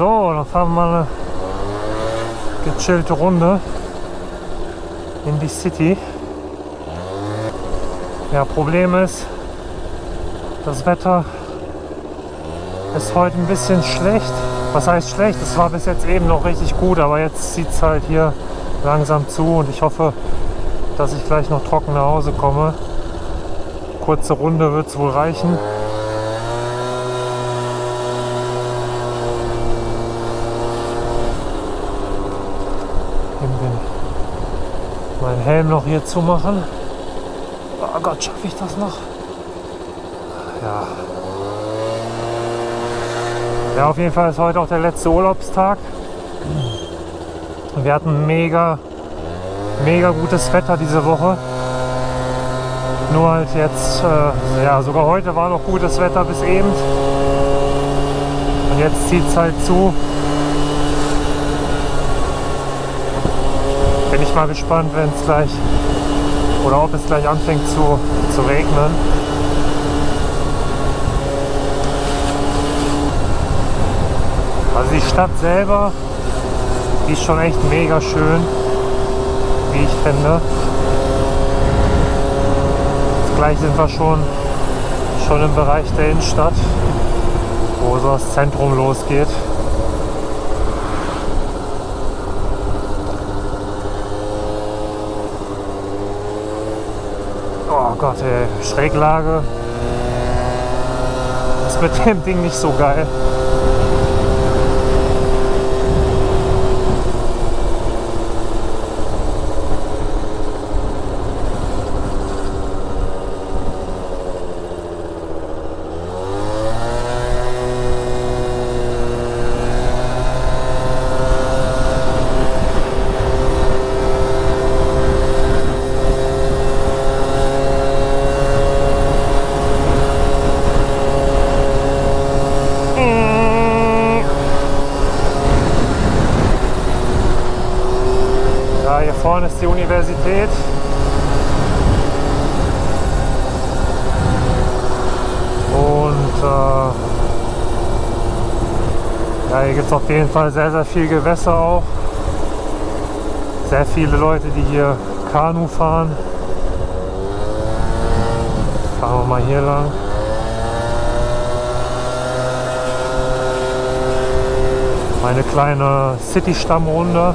So, dann fahren wir mal eine gechillte Runde in die City. Ja, Problem ist, das Wetter ist heute ein bisschen schlecht. Was heißt schlecht? Es war bis jetzt eben noch richtig gut, aber jetzt zieht es halt hier langsam zu und ich hoffe, dass ich gleich noch trocken nach Hause komme. Kurze Runde wird es wohl reichen. Meinen Helm noch hier zu machen. Oh Gott, schaffe ich das noch? Ja. Ja, auf jeden Fall ist heute auch der letzte Urlaubstag. Wir hatten mega, mega gutes Wetter diese Woche. Nur halt jetzt, äh, ja, sogar heute war noch gutes Wetter bis eben. Und jetzt zieht es halt zu. Ich mal gespannt, wenn es gleich oder ob es gleich anfängt zu, zu regnen. Also die Stadt selber, die ist schon echt mega schön, wie ich finde. Jetzt gleich sind wir schon, schon im Bereich der Innenstadt, wo so das Zentrum losgeht. Oh Gott, ey, Schräglage ist mit dem Ding nicht so geil. vorne ist die Universität. Und äh, ja, hier gibt es auf jeden Fall sehr, sehr viel Gewässer auch. Sehr viele Leute, die hier Kanu fahren. Fahren wir mal hier lang. Meine kleine City-Stammrunde.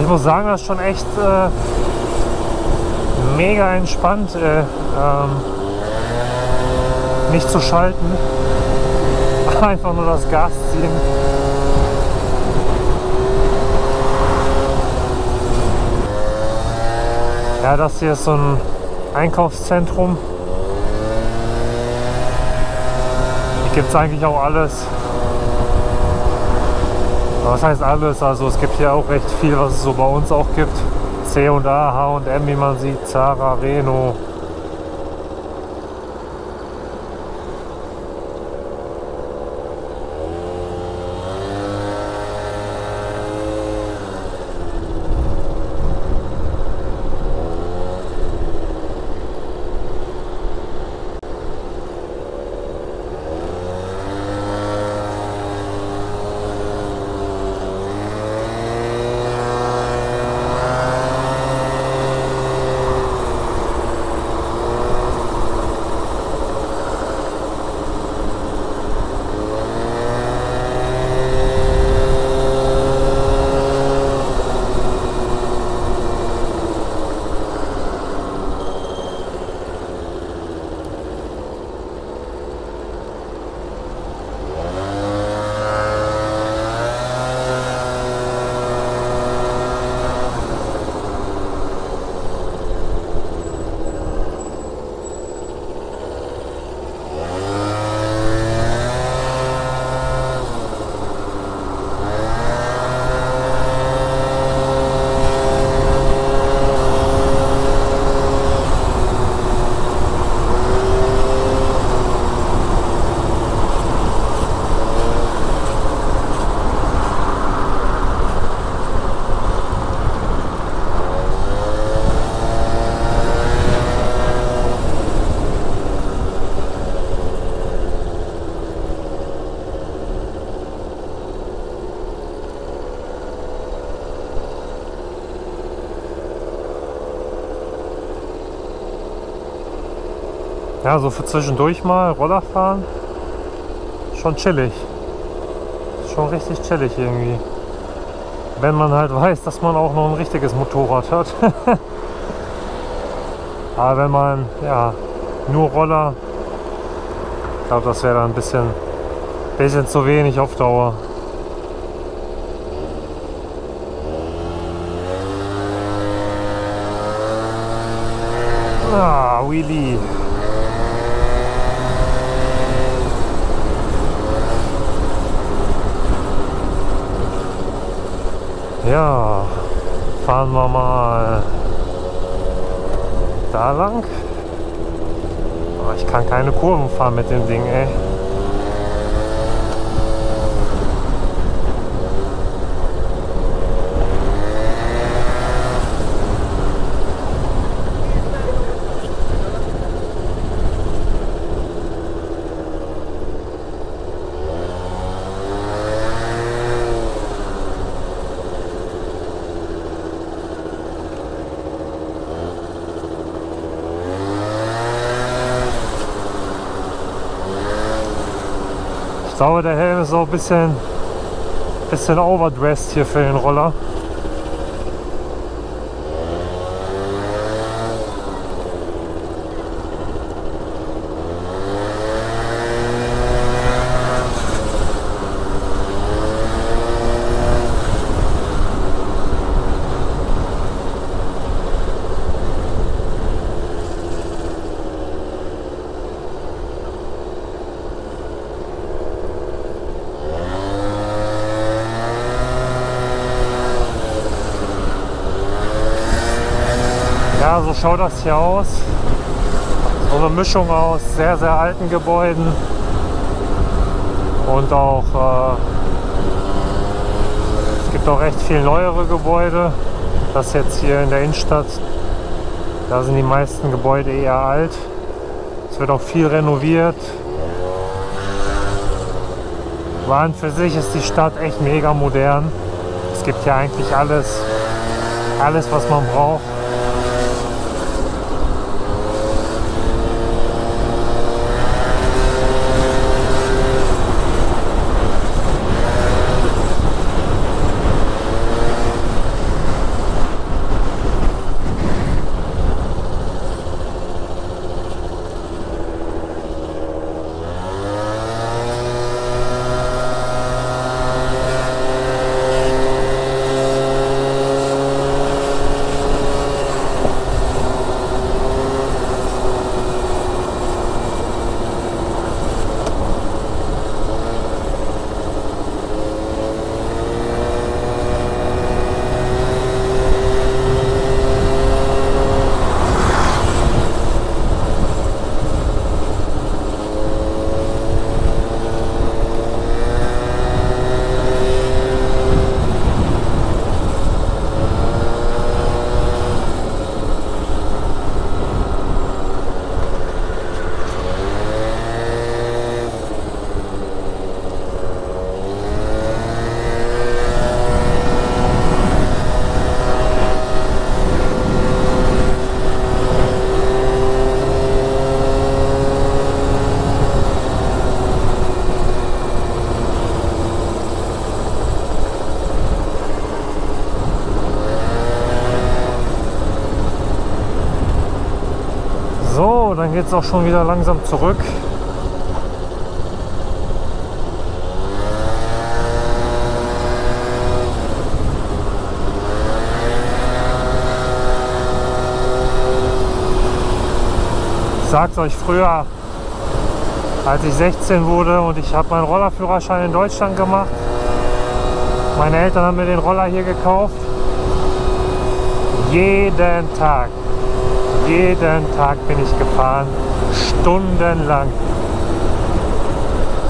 ich muss sagen, das ist schon echt äh, mega entspannt, äh, ähm, nicht zu schalten, einfach nur das Gas ziehen. Ja, das hier ist so ein Einkaufszentrum. Hier gibt es eigentlich auch alles. Was heißt alles? Also es gibt hier auch recht viel, was es so bei uns auch gibt. C&A, H&M, wie man sieht, Zara, Reno. Ja, so für zwischendurch mal Roller fahren. Schon chillig. Schon richtig chillig irgendwie. Wenn man halt weiß, dass man auch noch ein richtiges Motorrad hat. Aber wenn man, ja, nur Roller, ich glaube, das wäre dann ein bisschen, bisschen zu wenig auf Dauer. Ah, Wheelie. Ja, fahren wir mal da lang. Aber ich kann keine Kurven fahren mit dem Ding, ey. Ich glaube, der Helm ist auch ein bisschen, bisschen overdressed hier für den Roller. So schaut das hier aus. So eine Mischung aus sehr, sehr alten Gebäuden und auch äh, es gibt auch recht viel neuere Gebäude. Das jetzt hier in der Innenstadt, da sind die meisten Gebäude eher alt. Es wird auch viel renoviert. Waren für sich ist die Stadt echt mega modern. Es gibt hier eigentlich alles, alles was man braucht. Geht es auch schon wieder langsam zurück. Ich sag's euch früher, als ich 16 wurde und ich habe meinen Rollerführerschein in Deutschland gemacht. Meine Eltern haben mir den Roller hier gekauft. Jeden Tag, jeden Tag bin ich gefahren, stundenlang.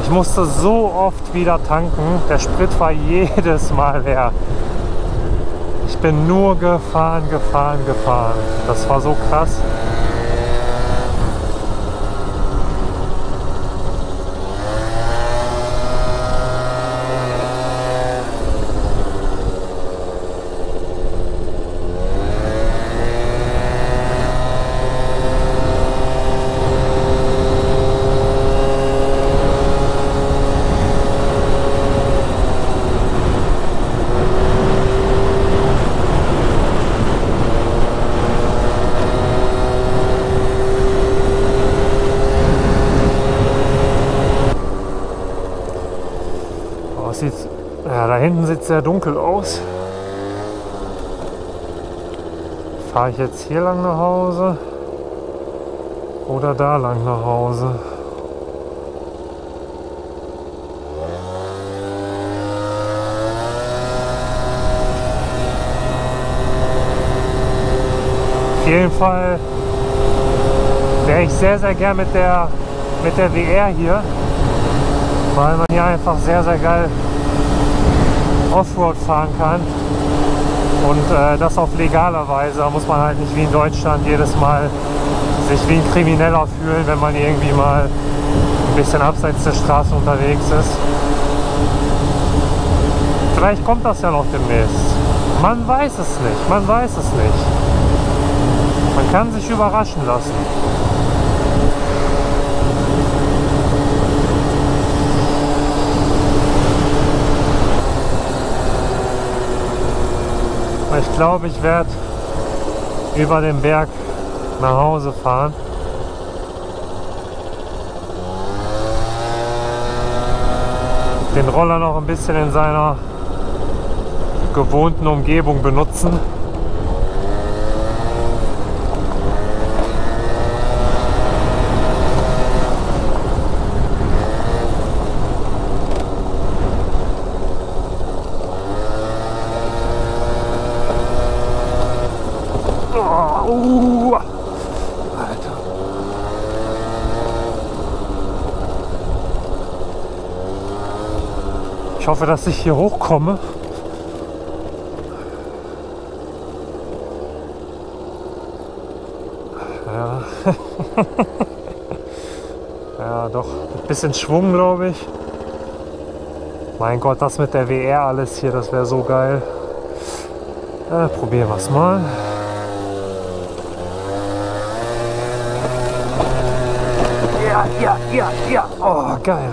Ich musste so oft wieder tanken, der Sprit war jedes Mal leer. Ich bin nur gefahren, gefahren, gefahren. Das war so krass. sieht, ja, da hinten sieht sehr dunkel aus. Fahre ich jetzt hier lang nach Hause oder da lang nach Hause? Auf jeden Fall wäre ich sehr, sehr gern mit der, mit der WR hier, weil man hier einfach sehr, sehr geil Offroad fahren kann. Und äh, das auf legaler Weise. Da muss man halt nicht wie in Deutschland jedes Mal sich wie ein Krimineller fühlen, wenn man irgendwie mal ein bisschen abseits der Straße unterwegs ist. Vielleicht kommt das ja noch demnächst. Man weiß es nicht, man weiß es nicht. Man kann sich überraschen lassen. Ich glaube, ich werde über den Berg nach Hause fahren. Den Roller noch ein bisschen in seiner gewohnten Umgebung benutzen. Oh, Alter. Ich hoffe, dass ich hier hochkomme. Ja. ja, doch. Ein bisschen Schwung, glaube ich. Mein Gott, das mit der WR alles hier, das wäre so geil. Äh, probieren wir es mal. Ja, ja, ja, ja. Oh, geil,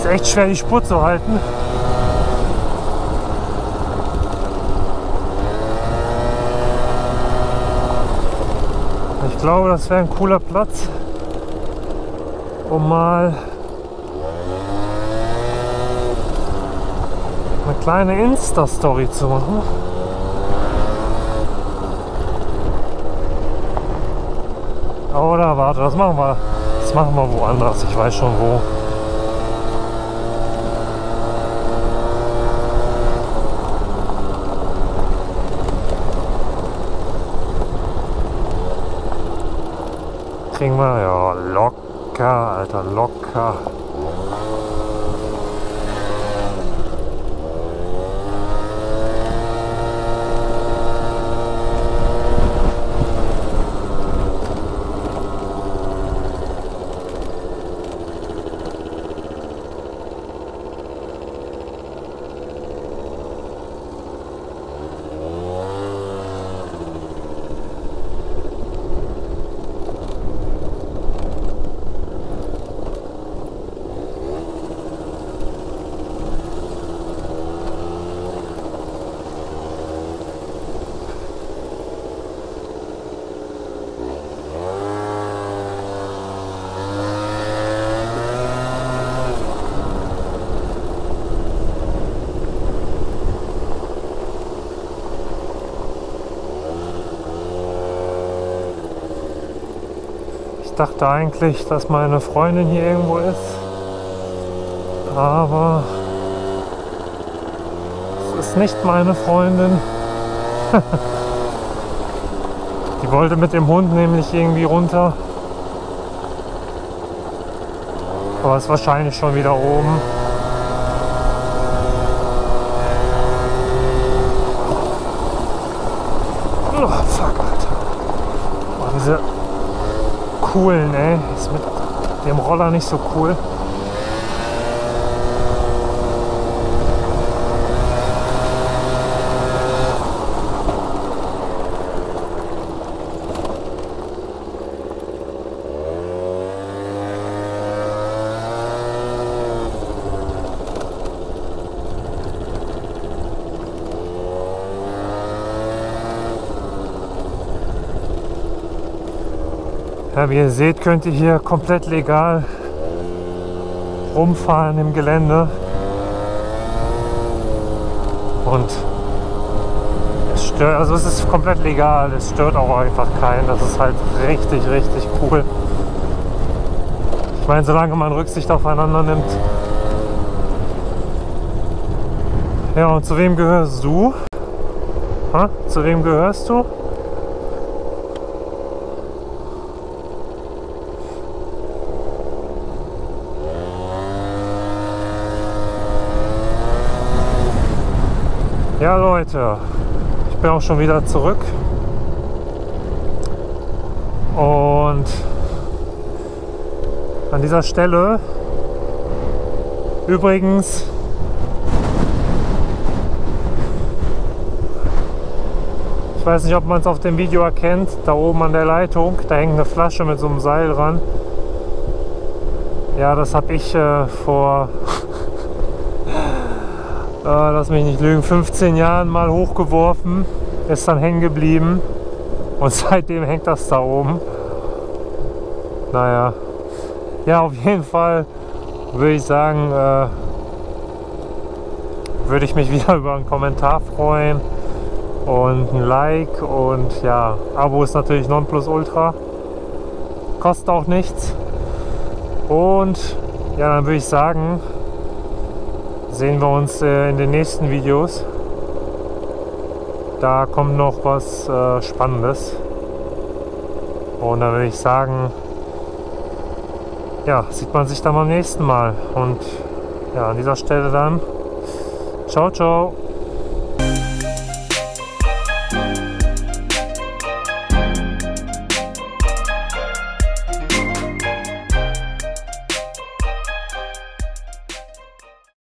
ist echt schwer die Spur zu halten. Ich glaube, das wäre ein cooler Platz, um mal eine kleine Insta-Story zu machen. Oder warte, das machen wir. Das machen wir woanders. Ich weiß schon wo. Kriegen wir. Ja, locker, Alter, locker. Dachte eigentlich, dass meine Freundin hier irgendwo ist. Aber es ist nicht meine Freundin. Die wollte mit dem Hund nämlich irgendwie runter. Aber ist wahrscheinlich schon wieder oben. Oh, fuck, Alter. Oh, diese coolen, ey. Ist mit dem Roller nicht so cool. Ja, wie ihr seht, könnt ihr hier komplett legal rumfahren im Gelände. Und es stört, also es ist komplett legal, es stört auch einfach keinen. Das ist halt richtig, richtig cool. Ich meine, solange man Rücksicht aufeinander nimmt. Ja, und zu wem gehörst du? Ha? Zu wem gehörst du? Ja Leute, ich bin auch schon wieder zurück. Und an dieser Stelle übrigens ich weiß nicht, ob man es auf dem Video erkennt, da oben an der Leitung, da hängt eine Flasche mit so einem Seil dran. Ja, das habe ich äh, vor äh, lass mich nicht lügen, 15 Jahren mal hochgeworfen, ist dann hängen geblieben und seitdem hängt das da oben. Naja, ja, auf jeden Fall würde ich sagen, äh, würde ich mich wieder über einen Kommentar freuen und ein Like und ja, Abo ist natürlich Nonplusultra, kostet auch nichts. Und ja, dann würde ich sagen, sehen wir uns äh, in den nächsten Videos. Da kommt noch was äh, Spannendes. Und dann würde ich sagen, ja, sieht man sich dann beim nächsten Mal. Und ja, an dieser Stelle dann, ciao, ciao.